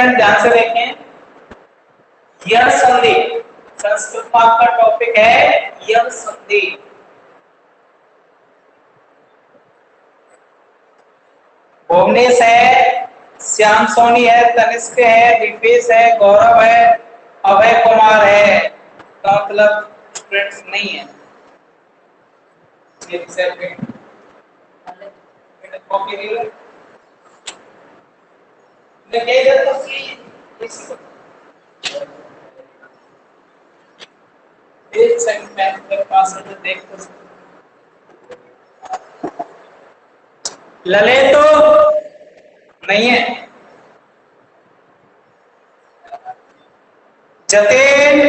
Student ध्यान से देखें। यह संधि। संस्कृत में आपका टॉपिक है यह संधि। भुवनेश है, श्याम सोनी है, तनिष्क है, दीपेश है, गौरव है, अभय कुमार है। का मतलब स्टूडेंट्स नहीं है। कॉपी नहीं लो। एक सेकंड मेरे पास है देख तो लले तो नहीं है। जतेन।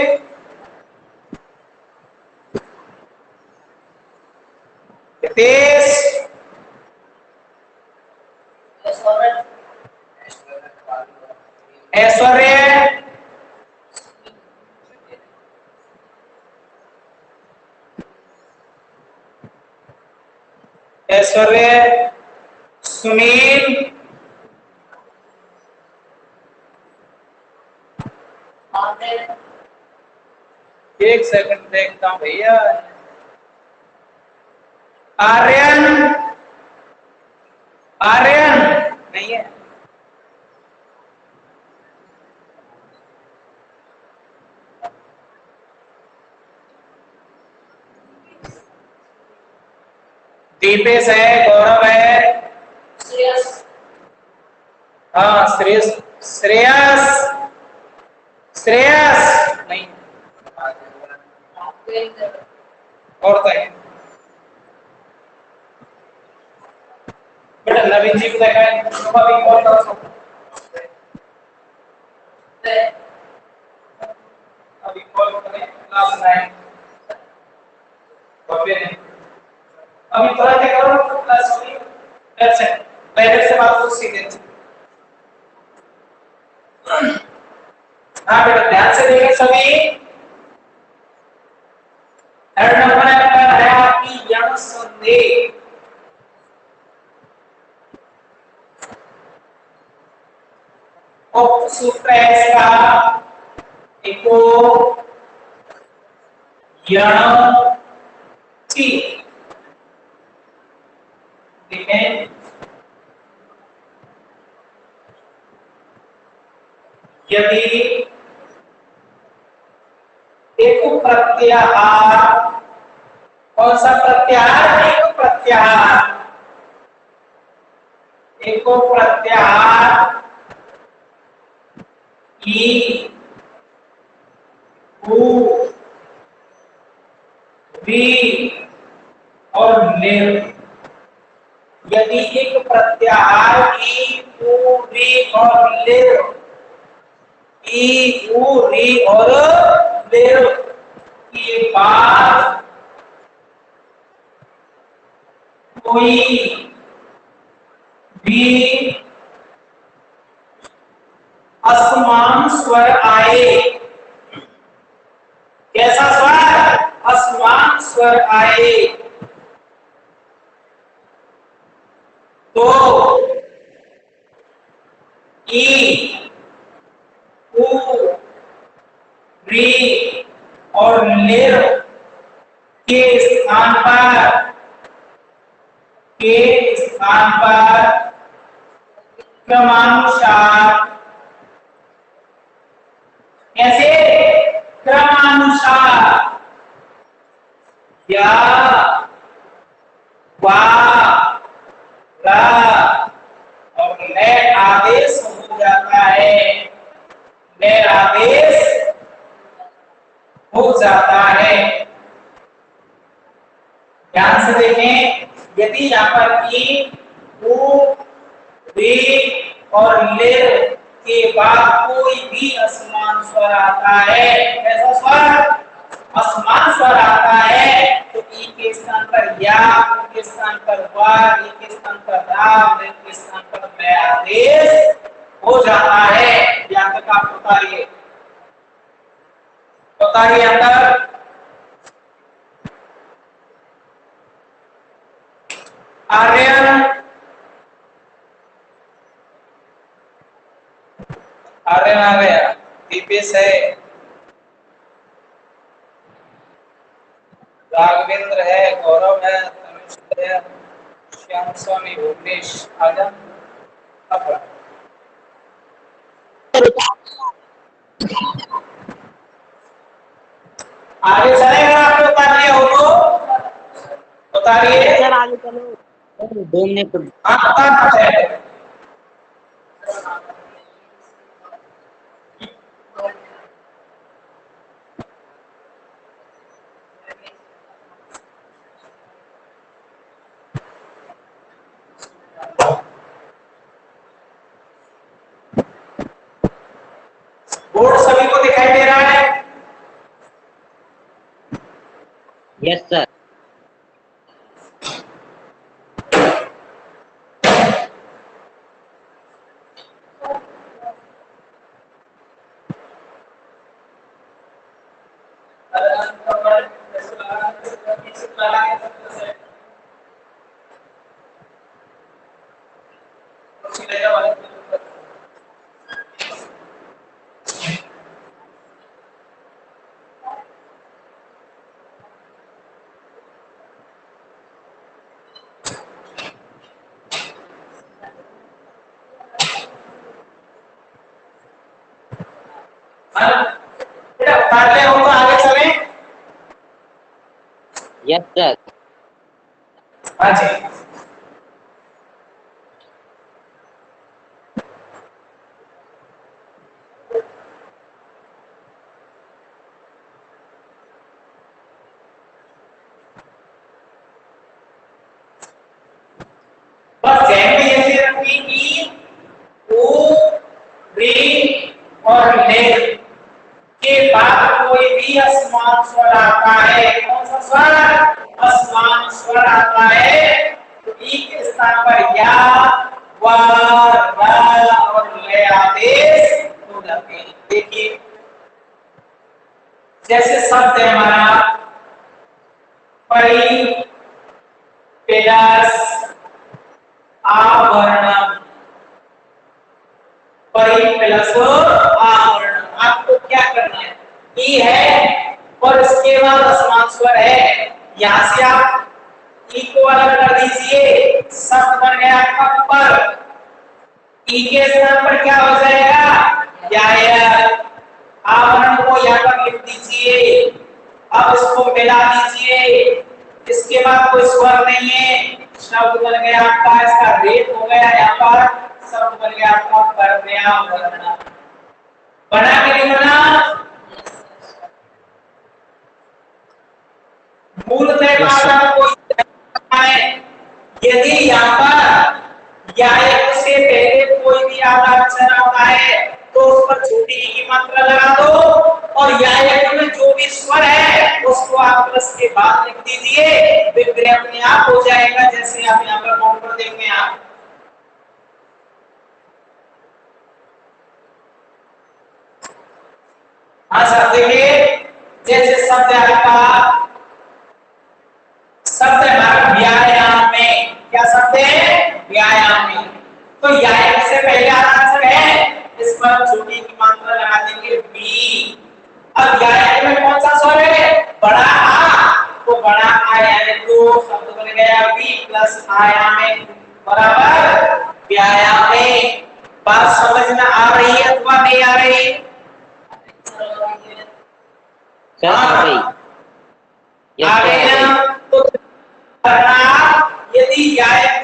हितेश ऐश्वर्य। ऐश्वर्य। सुनील। एक सेकंड देखता हूँ भैया। आर्यन आर्यन नहीं है दीपेश है गौरव है। हाँ श्रेयस। श्रेयस। श्रेयस। नहीं। और तो है। बेटा नवीन जी को देखा है। सुबह भी कॉल करो सब अभी कॉल करें। क्लास नाइन कॉपी नहीं अभी थोड़ा क्या करो? क्लास हुई लेट्स से पहले से बात को सीधे हाँ। बेटा, ध्यान से देखें सभी। थर्ड नंबर है आपकी यम उक्त सूत्र है इसका एको यण टी देखें यदि एक प्रत्याहार कौन सा प्रत्याहार एक प्रत्याहार एक प्रत्याहार ई वी और लेव यदि एक प्रत्याहार ई वी और लेव ई उ री और लेव के बाद कोई भी असमान स्वर आए। कैसा स्वर? असमान स्वर आए। तो ई री और लेर के स्थान पर के स्थान पर क्रमानुसार कैसे क्रमानुसार या वा रा और ले आदेश हो जाता है ले आदेश हो जाता है। ध्यान से देखें, यदि यहाँ पर वे और ले के बाद कोई भी असमान स्वर आता है ऐसा स्वर? असमान स्वर आता है तो ई के स्थान पर या के स्थान पर के स्थान पर के स्थान पर मैं आदेश हो जाता है। यहाँ तक आप उतारिए उतारिए अंदर। आर्यन। आर्यन आ गया। दीपेश है। राघवेंद्र है। गौरव है। तनुष है श्याम स्वामी, भुवनेश, आजा। अब आगे चले चलेगा आपको उतारिए हो तो उतारिए सर आगे चलो दो। मिनट आप उतारना है बोर्ड सभी को दिखाई दे रहा है यस सर बेटा उतार ले हो तो आगे चले यस सर हाँ जी बस जैन में ऐसे रखी कि ओ रे और ले के बाद कोई भी असमान स्वर आता है कौन सा स्वर असमान स्वर आता है तो ई के स्थान पर या व और ले आदेश हो जाते हैं। देखिए, जैसे शब्द है हमारा, परी पेलस आवरणम परी प्लस आवरण आपको क्या करना है? ई है, और इसके बाद असमान स्वर है। यहाँ से आप ई को अलग कर दीजिए। शब्द बन गया आपका पर ई के स्थान पर क्या हो जाएगा? या आवरण को यहाँ पर लिख दीजिए। अब इसको मिला दीजिए। इसके बाद कोई स्वर नहीं है। शब्द बन गया आपका। इसका रेट हो गया यहाँ पर। शब्द बन गया आपका। पर्यावरण बना के नहीं बना मूलतः मात्रा कोई है यदि यहाँ पर या एक से पहले कोई भी आधा अक्षर आता है तो उस पर छोटी ई की मात्रा लगा दो और या एक में जो भी स्वर है, उसको आप प्लस के बाद लिख दीजिए। विग्रह अपने आप हो जाएगा, जैसे आप यहाँ पर बोर्ड पर देखें आप। हाँ सर देखिए, जैसे शब्द आपका शब्द है हमारा व्यायाम में। क्या शब्द है? व्यायाम में। तो व्यायाम से पहले आता अक्षर है इस पर छोटी की मात्रा लगा देंगे बी अब व्यायाम में कौन सा स्वर है? बड़ा आ। तो बड़ा आ यानी तो शब्द बन गया बी प्लस आया में बराबर व्यायाम में। बात समझ में आ रही है अथवा नहीं आ रही? सर आ गई यस आ गई ना? तो करना यदि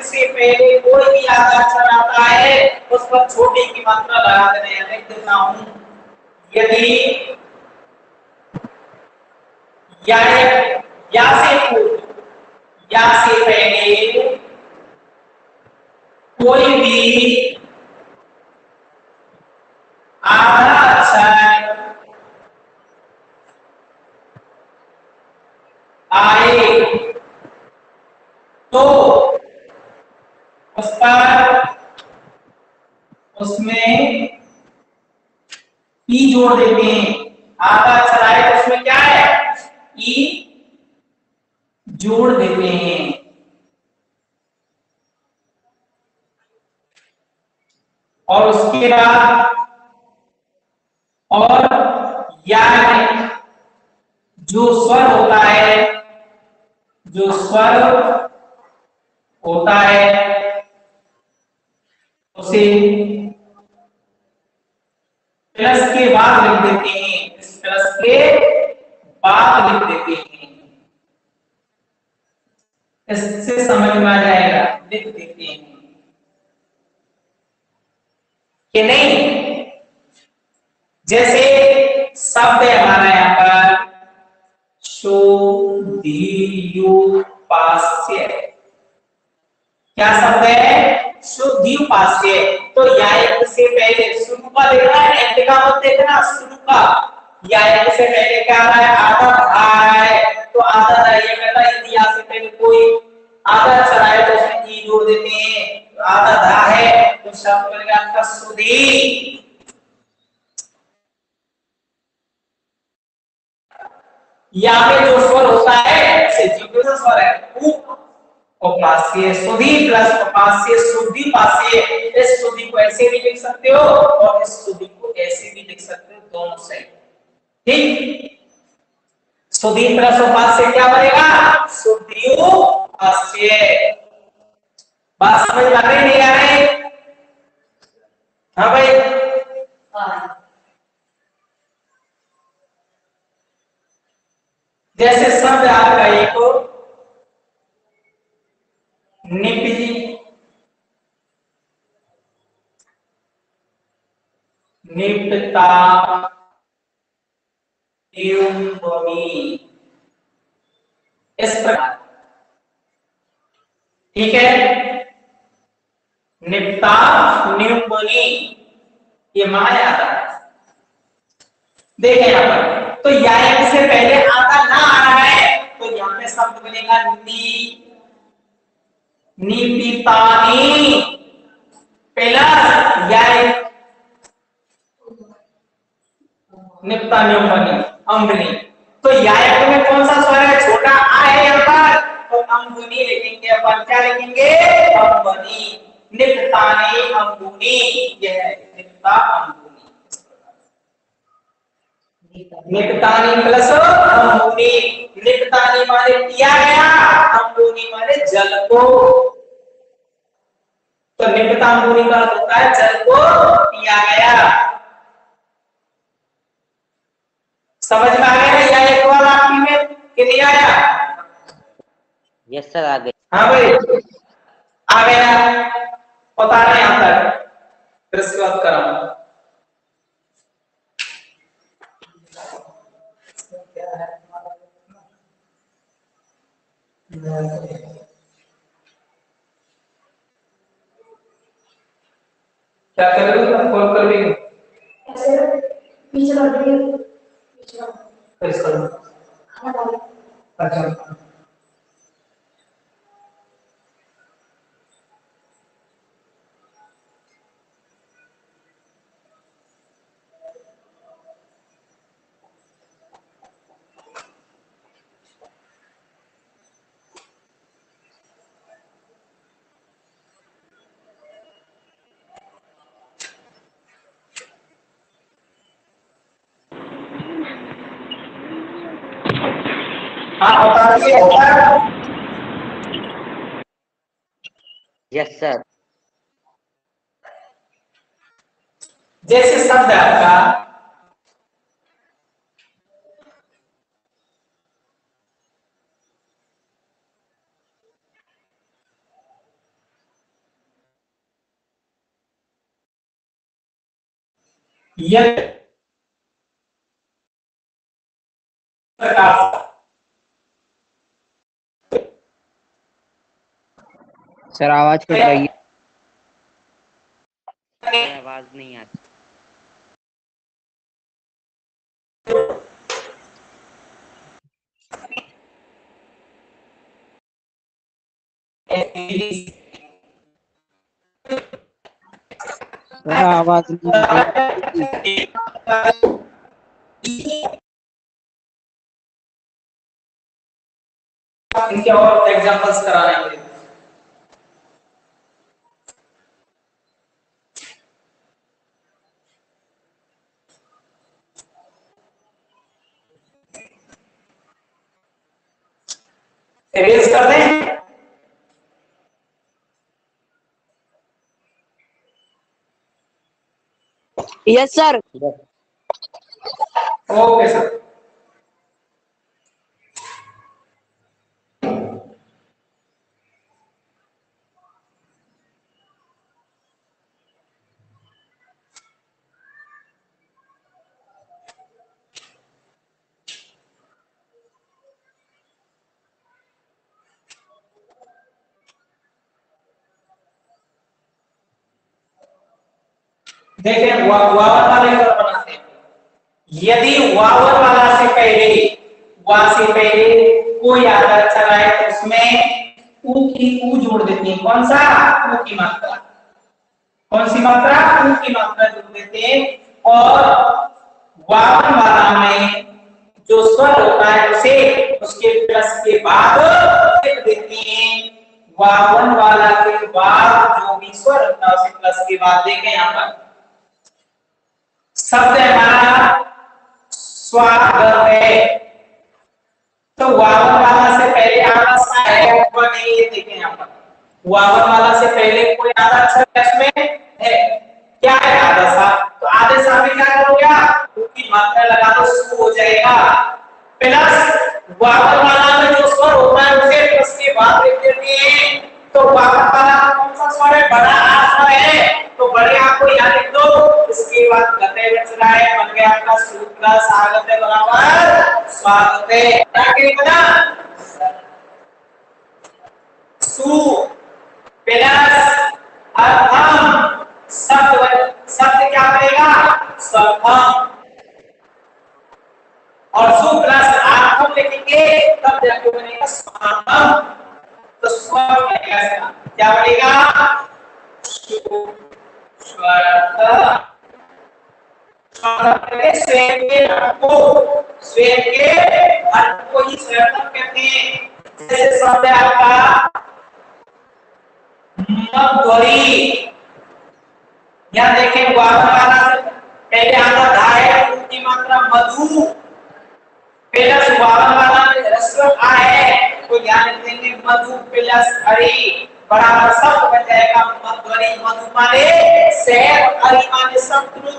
से पहले कोई भी अक्षर आता है, उस पर छोटे की मात्रा लगा देना लिख देता हूँ। यदि या से या से पहले कोई भी अक्षर आए तो उस पर उसमें ई जोड़ देते हैं। आधा अक्षर आए तो उसमें क्या है? ई जोड़ देते हैं। और उसके बाद, और या में जो स्वर होता है, जो स्वर होता है उसे प्लस के बाद लिख देते हैं इस प्लस के बाद लिख देते हैं इससे समझ में आ जाएगा लिख देते हैं कि नहीं? जैसे शब्द है हमारा यहाँ पर शुद्धियुपास्य क्या शब्द है? शुद्धियुपास्य तो यायक से पहले शुरू का देख रहा है? एंड का मत देखना शुरू का यायक से पहले क्या आ रहा है? आधा आ रहा है। तो आधा ये है इतिहास से पहले कोई आधा चला है तो उसमें ई जोड़ देते हैं। आधा धा है तो शब्द बन गया आपका सुधी या में जो स्वर होता है से जीव स्वर है उप उपास्य सुधी प्लस उपास्य शुद्धि पास्य इस शुद्धि को ऐसे भी लिख सकते हो और इस शुद्धि को ऐसे भी लिख सकते हो दोनों सही ठीक? सुधी प्लस उपास्य क्या बनेगा? सुधी पास्य बात समझ में आ रही नहीं आ रही? हाँ भाई। जैसे शब्द आपका एक निपी निपता इस प्रकार। ठीक है? निपता न्यूमनी ये माया आता है। देखें यहाँ पर तो या से पहले आता ना आ रहा है तो यहाँ पे शब्द बनेगा नी। निपितानी। प्लस यायक निप्तान्योमनी अम्बनी तो यायक में कौन सा स्वर है? छोटा आ है यहाँ पर तो अम्बुनी लिखेंगे अपन क्या लिखेंगे अम्बनी निप्तानी अम्बुनी यह है निप्ता अम्बुनी इस प्लस अम्बुनी निकतानी माने पिया गया अम्बुनी माने जल को। तो निकता अम्बुनी का होता है जल को पिया गया। समझ में आ गया या एक बार आपकी में कि नहीं आया? यस सर आ गए हाँ भाई आ गया। पता नहीं आता है। फिर इसके बाद कराऊँगा क्या कर रहे हो? कॉल कर रही हो? ऐसे पीछे लौट गई पीछे लौट फिर इसका अच्छा हाँ बता दीजिए ऊपर यस सर जैसे शब्द है आपका यह प्रकार सर आवाज़ कट रही है। आवाज़ नहीं आती। सर आवाज़ नहीं आ रही। इनके और एग्जांपल्स कराने के लिए। इरेज कर दें। यस सर ओके सर देखें बनाते हैं यदि वावर वाला से पहले वा से पहले कोई आधा अक्षर आए तो उसमें ऊ की ऊ जोड़ देते हैं। कौन सा? ऊ की मात्रा। कौन सी मात्रा? ऊ की मात्रा जोड़ देते हैं। और वावर वाला में जो स्वर होता है, उसे, उसके प्लस के बाद देते हैं। वावन वाला के बाद जो भी स्वर होता है, उसे प्लस के बाद देखें यहाँ पर। शब्द हमारा स्वागत है तो वावन वाला से पहले आधा सा है ऊपर नहीं, ये देखें यहाँ पर। वावन वाला से पहले कोई आधा अक्षर इसमें है। क्या है आधा सा तो आधे सा में क्या करोगे उसकी मात्रा लगा दो सु हो जाएगा। प्लस वावन वाला में जो स्वर होता है, उसे प्लस के बाद लिख देते हैं। तो वावन वाला कौन सा स्वर है? बड़ा आ है। तो बड़े आ को यहाँ लिख दो, इसके बाद गते रहा है बन गया आपका सूत्र स्वागत है बराबर स्वागत। है क्या करेगा सु प्लस अर्थम, शब्द शब्द क्या बनेगा? स्वर्थम और सु प्लस अर्थम लिखेंगे, तब जाके बनेगा स्वार्थम तो बनेगा क्या बनेगा? स्वयं के को स्वयं के अर्थ ही स्वर्थम कहते हैं जैसे शब्द आपका मध्वरी यहाँ देखें वाला पहले आता धा है उसकी मात्रा मधु वावन वाला रस्व आ है तो ध्यान देंगे मधु प्लस हरि बराबर शब्द बन जाएगा मध्वरी मधु माने शहर हरि माने शत्रु,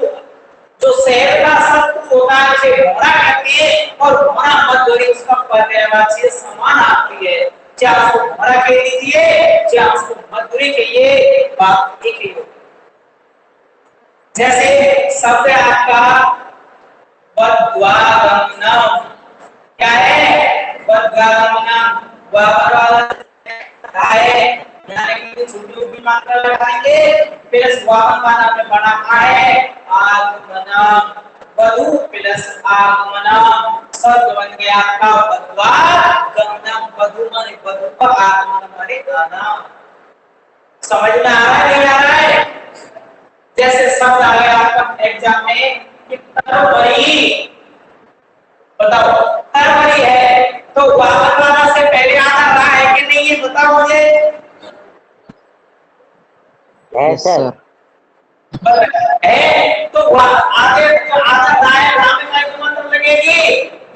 जो शहर का शत्रु होता है, उसे घोड़ा कहते हैं और घोड़ा मध्वरी उसका पर्यायवाची समान आती है। चाहे उसको घोड़ा कह दीजिए चाहे उसको मधुरी कहिए, बात एक ही होगी। जैसे शब्द आपका वद्वागमनम क्या है? वद्वागमनम वाला है कि छोटी लगाएँगे प्लस वाहन आ है आगमनम वधु प्लस आगमनम शब्द बन गया आपका वद्वागमनम वधु माने वधु का आगमन माने गाना समझ में आ रहा है रहा है जैसे शब्द आ गया आपका एग्ज़ाम में कि तरवरी बताओ तरवरी है। तो वाहन वाला से पहले आता रहा है कि नहीं, ये बताओ मुझे। तो आगे आधा दाएँ राम का एक लगेगी।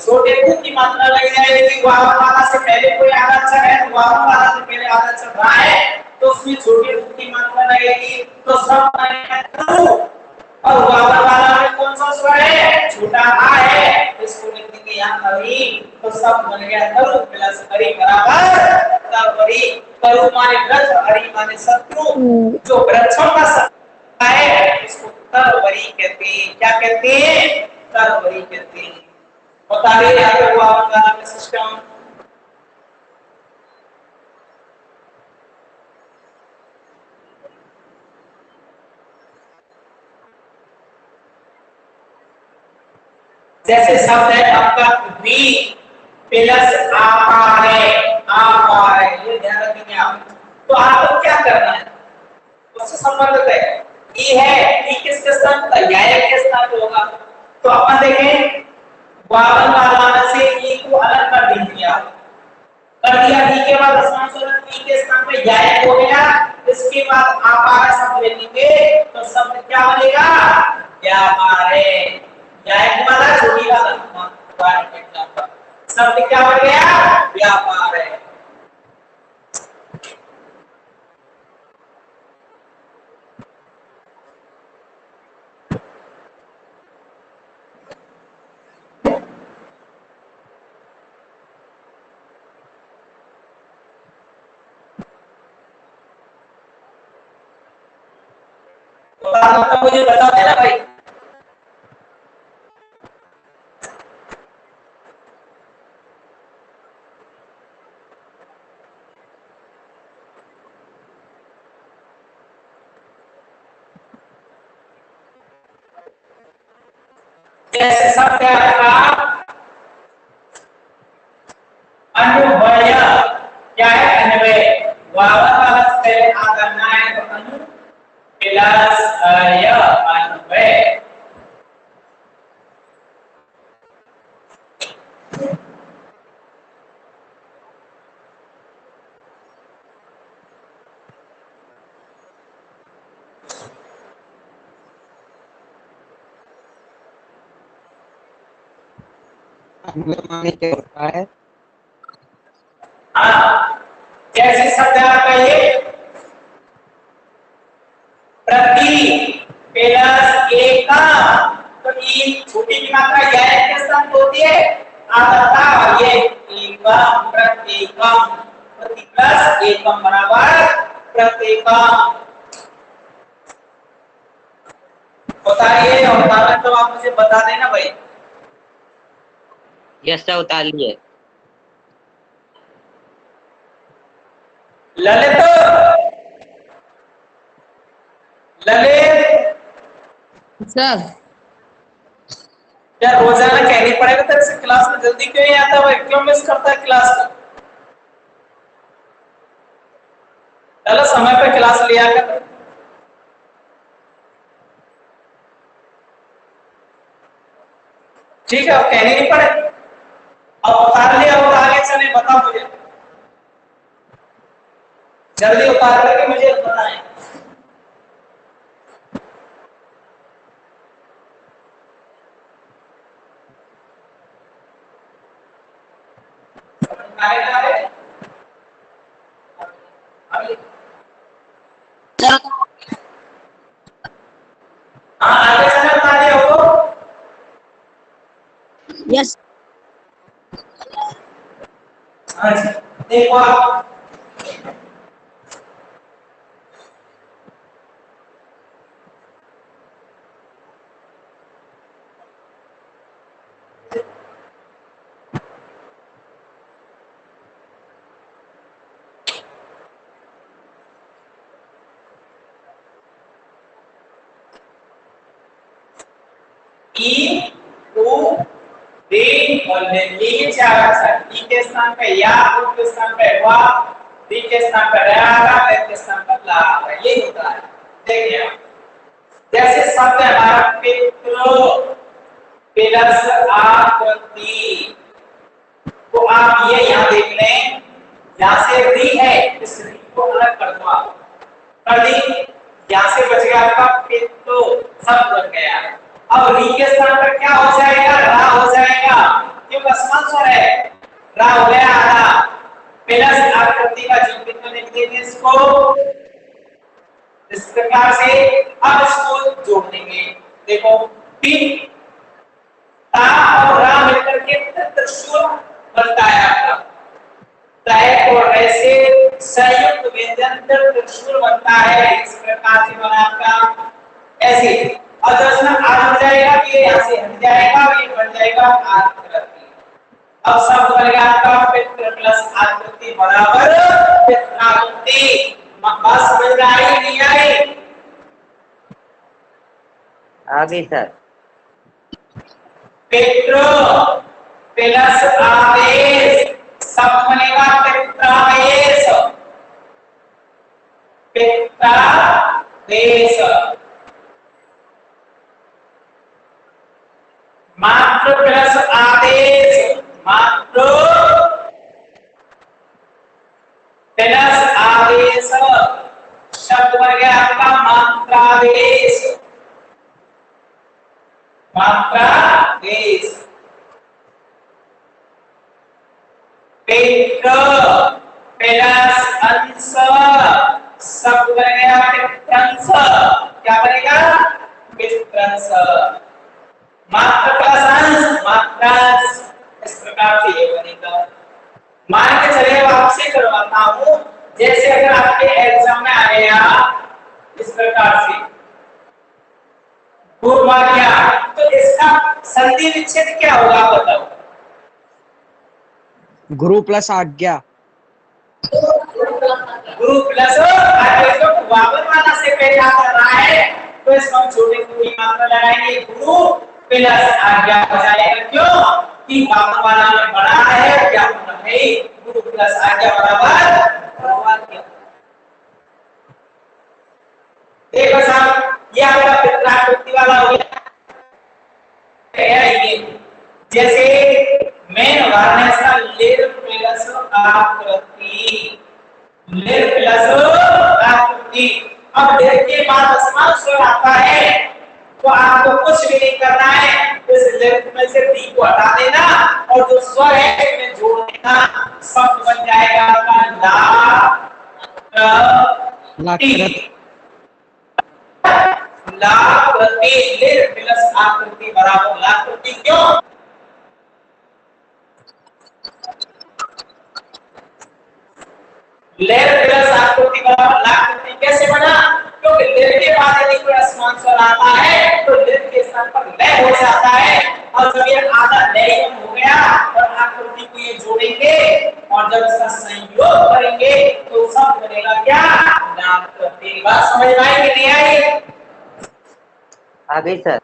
छोटे कू की मात्रा लग जाएगी वाहन से पहले कोई आधा अक्षर है तो वाहन से पहले आधा अक्षर रहा है। तो उसमें छोटे कू की मात्रा लगेगी। तो सब मैं और वाहन वाला में कौन सा स्वर है? छोटा आ है। इसको लिख देंगे यहाँ अभी तो सब बन गया तरु प्लस हरि बराबर? तरवरी तरु माने वृक्ष हरि माने शत्रु। जो वृक्षों का शत्रु है, इसको तरवरी कहते हैं। क्या कहते हैं? तरवरी कहते हैं। बता रहे आगे हुआ हमारा सिस्टम जैसे शब्द है आपका वी प्लस आकार है आकार है, ये ध्यान रखेंगे आप। तो आपको क्या करना है? उससे संबंधित है। ई है ई किसके स्थान पर या के स्थान पे होगा। तो अपन देखें वावन वाला से ई को अलग कर दीजिए कर दिया ई के बाद आसमान सूरत ई के स्थान पे या हो गया, इसके बाद आकार शब्द ले लेंगे तो शब्द क्या बनेगा? व्यापार है। डायरेक्ट वाला छोटी वाला व्यापार शब्द क्या बन गया व्यापार है मुझे बता देना भाई जैसे शब्द आपका अन्वय क्या है अन्वय वाला वाला से पहले आ करना है तो अनु प्लस अय अन्वय होता है। कैसे शब्द है आपका ये? प्रति प्लस तो ई छोटी की मात्रा के होती है ये प्रति प्लस बराबर तो आप मुझे बता देना भाई। यस सर उतार लिए ललित। ललित। सर। क्या रोज़ाना कहनी पड़ेगा तेरे से क्लास में जल्दी क्यों नहीं आता भाई? क्यों मिस करता है क्लास को? चलो समय पे क्लास लिया कर ठीक है अब कहनी नहीं पड़े। अब उतार लिया और आगे चले बताओ मुझे। जल्दी उतार करके मुझे बताएँ। समझ हाँ हो हाँ देखो और ये चार के स्थान पे या उ के स्थान पे वा डी के स्थान पे रा रा ले के स्थान पे ला रा ये होता है। देखिए जैसे शब्द है हमारा पितृ प्लस आकृति तो आप ये यहाँ देख लें, यहाँ से री है, इस री को अलग कर दो आप। कर दी, यहाँ से बच गया आपका पितृ शब्द बन गया। अब री के स्थान पर क्या हो जाएगा रा हो जाएगा क्योंकि असमान है। रा हो गया आधा प्लस आकृति का जीवित में लिख देंगे इसको इस प्रकार से अब इसको जोड़ देंगे देखो पी ता और रा मिलकर के त्रिशूल बनता है आपका तय और ऐसे संयुक्त व्यंजन त्रिशूल बनता है इस प्रकार से बना आपका ऐसे और आर बन जाएगा ये यहाँ से हट जाएगा, और ये बन जाएगा आकृति अब सब बन गया आपका पितृ प्लस आकृति बराबर। पित्राकृति बात समझ में आई नहीं आई आगे सर। पितृ प्लस आदेश सब बनेगा पित्रादेश पित्रादेश मात्र प्लस आदेश। मात्र प्लस आदेश। शब्द बन गया आपका मात्रादेश। मात्रादेश। पित्र प्लस अंश। शब्द बन गया पित्रंश क्या बनेगा? पित्रंश मात्र प्लस अंश, मात्रांश। इस प्रकार से ये बनेगा मान के चलिए अब आपसे करवाता हूँ जैसे अगर आपके एग्ज़ाम में आया इस प्रकार से पूर्वा तो इसका संधि विच्छेद क्या होगा बताओ गुरु प्लस आज्ञा। गुरु प्लस आज्ञा तो वामन वाला से पहला कर रहा है तो इसमें हम छोटे को मात्रा लगाएँगे। गुरु प्लस आज्ञा हो जाएगा क्यों? कि वावन वाला में बड़ा है क्या होना है गुरु प्लस आज्ञा बराबर। वाक्य देखो साहब ये आपका पित्राकृति वाला हो गया। है ये। जैसे मेन वार्नेस का लेर प्लस आकृति। लेर प्लस आकृति। अब लेर के बाद असमान स्वर आता है। तो आपको कुछ भी नहीं करना है इस लेर में से डी को हटा देना और जो स्वर है उसमें जोड़ देना। शब्द बन जाएगा आपका ला लाकृति लेर प्लस आकृति बराबर। लाकृति क्यों? लेर प्लस आकृति बराबर। लाकृति कैसे बना? क्योंकि लेर के बाद यदि कोई असमान स्वर आता है तो लेर के स्थान पर लय हो जाता है। और जब ये आधा लय हो गया और आकृति को ये जोड़ेंगे और जब इसका संयोग करेंगे तो सब बनेगा क्या? लाकृति बात समझ में आई कि नहीं आई? आ गई सर।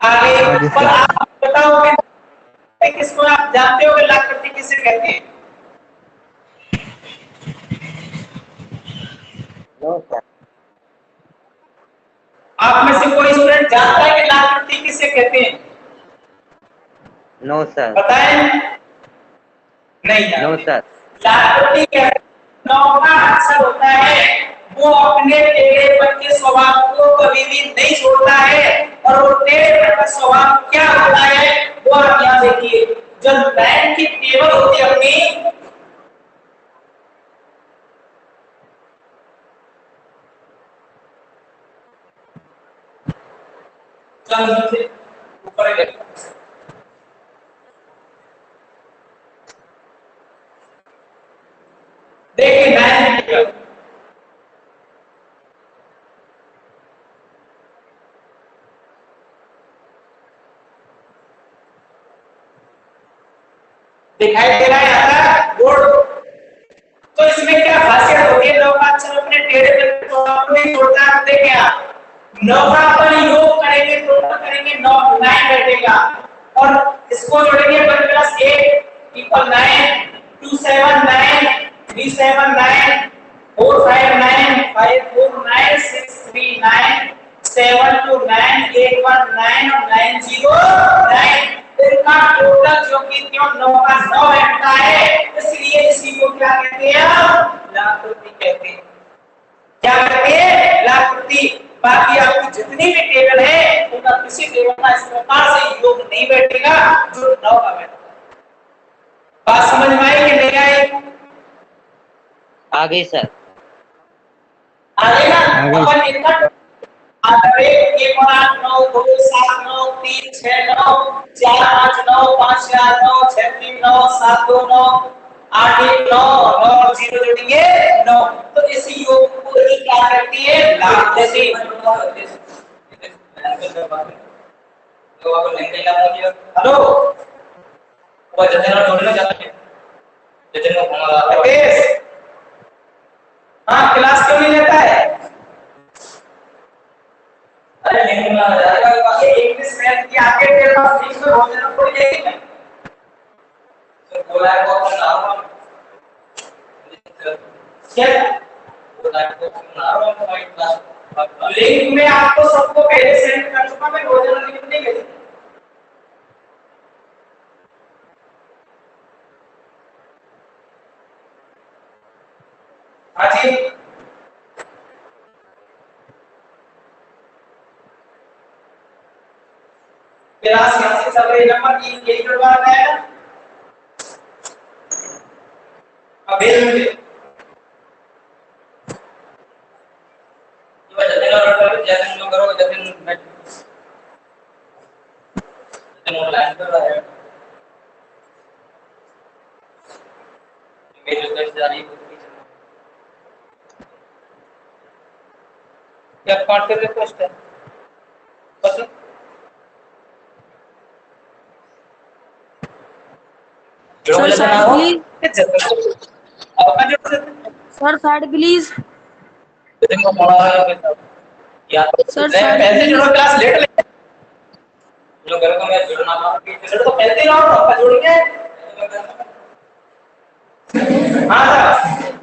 आगे आगे पर सर। आप बताओ कि किसको आप जानते हो कि लाकृति किसे कहते हैं नो सर आप में से कोई स्टूडेंट जानता है कि लाकृति किसे कहते हैं? नो सर बताएँ। नहीं नो सर लाकृति क्या नौ का होता है वो अपने टेढ़ेपन के स्वभाव को कभी भी नहीं छोड़ता है और वो टेढ़ेपन का स्वभाव क्या होता है वो आप यहाँ देखिए। जो लाइन की टेबल होती है अपनी चल नीचे ऊपर ले देखिए टेबल दिखाई दे रहा है यहाँ बोर्ड। तो इसमें क्या खासियत होती है? नौ का अपने टेढ़े तो आप नहीं छोड़ता है देखें आप नौ का अपन योग करेंगे तो करेंगे, नौ नाइन बैठेगा। और इसको जोड़ेंगे one plus eight equal nine two seven nine three seven nine four five nine five four nine six three nine seven two nine eight one nine और नाइन ज़ीरो नाइन इनका टोटल जो कि क्यों नौ का नौ बैठता है, इसलिए इसी को क्या कहते हैं? लाकृति कहते हैं। क्या कहते हैं? लाकृति बाकी आपकी जितनी भी टेबल है उनका किसी टेबल का इस प्रकार से योग नहीं बैठेगा जो नौ का बैठेगा। बात समझ में आई कि नहीं आई? आ गई सर। आगे ना? अपन इनका आधार एक एक और आठ नौ दो सात नौ तीन छह नौ चार पाँच नौ पाँच चार नौ छह तीन नौ सात दो नौ। आठ एक नौ नौ ज़ीरो जोड़ेंगे नौ तो इस योग को ही क्या करती है लाभ जैसे हेलो वो जतन जोड़ना चाहते हैं जतन को घुमा राकेश हाँ क्लास क्यों नहीं लेता है अरे नहीं जाएगा ये इंग्लिश मैथ की आपके तेरे पास में बहुत ज़्यादा कोई नहीं है तो बोला है वो अपना नाम क्या बोला है वो अपना नाम हमारी क्लास लिंक में आपको सबको पहले सेंड कर चुका मैं रोज़ाना लिंक नहीं भेजी हाँ जी। क्लास यहाँ से चल रही नंबर की यही करवा रहा है। का भेद मिल गया जैसे तुम करोगे जैसे मैं ऑनलाइन कर रहा है। मेरे रिज़ल्ट जा रही है। क्या पार्ट करके पोस्ट है पसंद चलो sir ji. Sir side please या सर। जोड़ो क्लास लेट ले जो मैं जोड़ना था कि तो पहले ही रहो आपका जोड़ेंगे हाँ। सर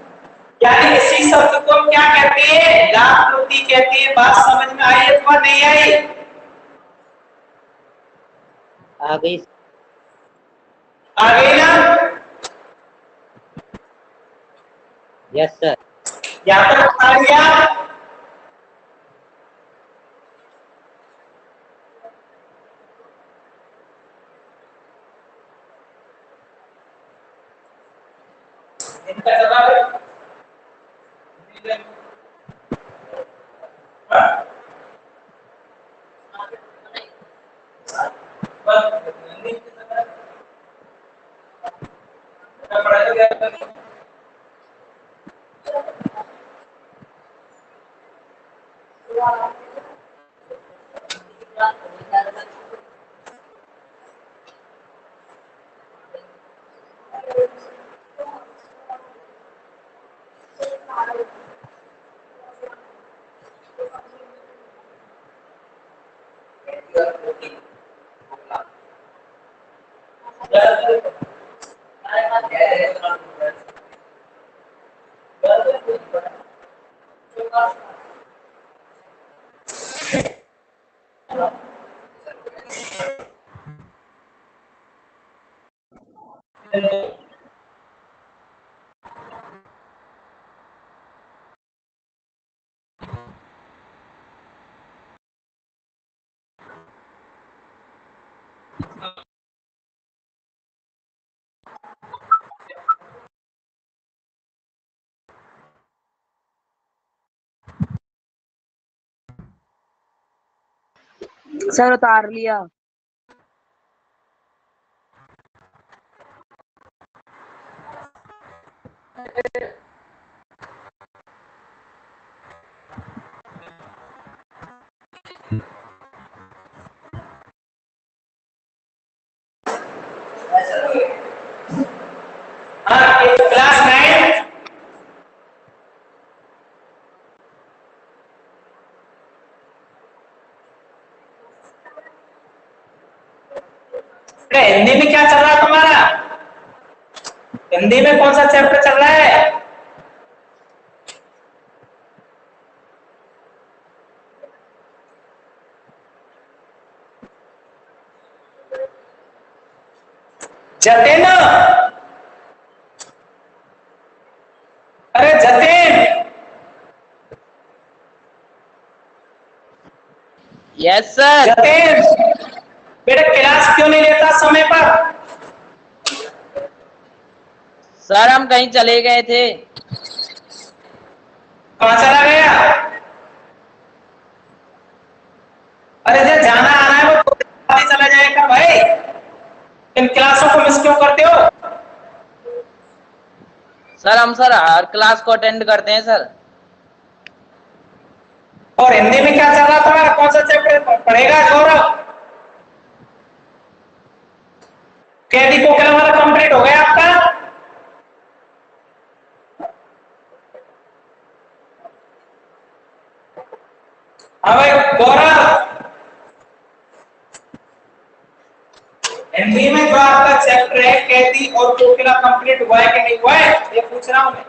यानी इसी शब्द को हम क्या कहते हैं लाकृति कहते हैं बात समझ में आई अथवा नहीं आई आ गई। आ गई ना? यस सर यहाँ पर बता दिया इनका जवाब है हाँ? बस, हिंदी के जवाब। क्या पढ़ाया गया सर उतार लिया। हाँ हिंदी में कौन सा चैप्टर चल रहा है? जतिन। अरे जतिन। Yes sir Jatin. बेटा क्लास क्यों नहीं लेता समय पर? सर हम कहीं चले गए थे। कहा चला गया? अरे जब जाना आना है वो तो चला जाएगा भाई। इन क्लासों को मिस क्यों करते हो? सर हम सर हर क्लास को अटेंड करते हैं सर। और हिंदी में क्या चल रहा तुम्हारा? कौन सा चैप्टर पढ़ेगा गौरव कैदी को वाला कंप्लीट हो गया। हिंदी में जो आपका चैप्टर है कैदी और कोकिला कंप्लीट हुआ है कि नहीं हुआ है, ये पूछ रहा हूँ मैं।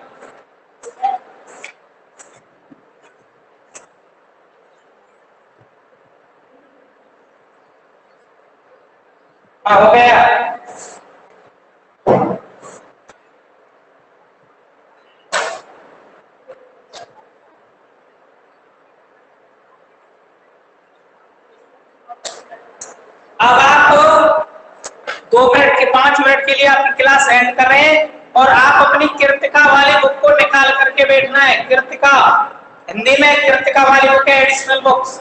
हाँ हो गया अब आप दो मिनट के पाँच मिनट के लिए आपकी क्लास एंड कर रहे हैं और आप अपनी कृतिका वाली बुक बैठना है कृतिका। हिंदी में कृतिका वाली बुक है एडिशनल बुक्स